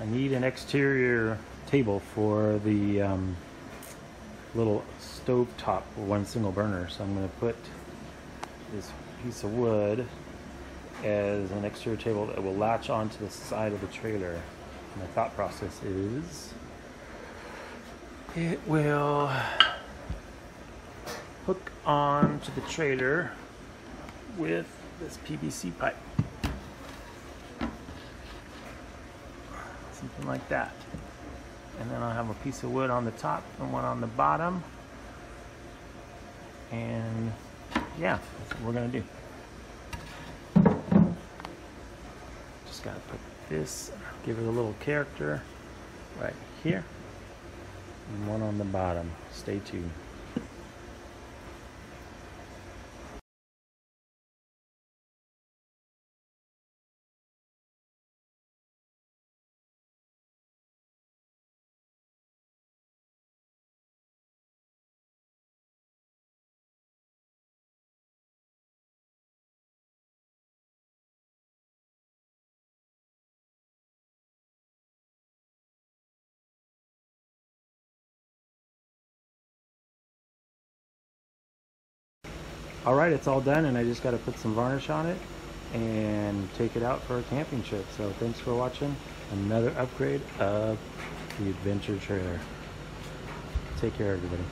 I need an exterior table for the um, little stove top one single burner. So I'm going to put this piece of wood as an exterior table that will latch onto the side of the trailer. My thought process is it will hook on to the trailer with this PVC pipe. Something like that. And then I'll have a piece of wood on the top and one on the bottom. And yeah, that's what we're gonna do. Just gotta put this, give it a little character right here. And one on the bottom. Stay tuned. All right, it's all done and I just got to put some varnish on it and take it out for a camping trip. So thanks for watching another upgrade of the Adventure Trailer. Take care, everybody.